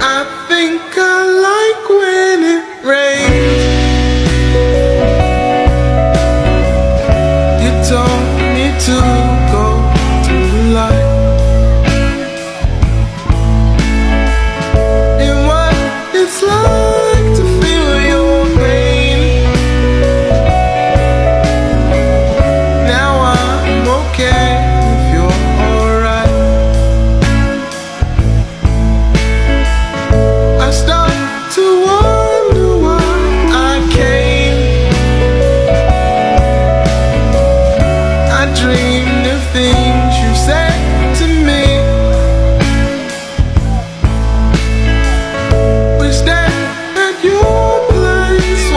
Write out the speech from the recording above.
I think I like when it rains. You don't dreamed of things you said to me. Wish that at your place.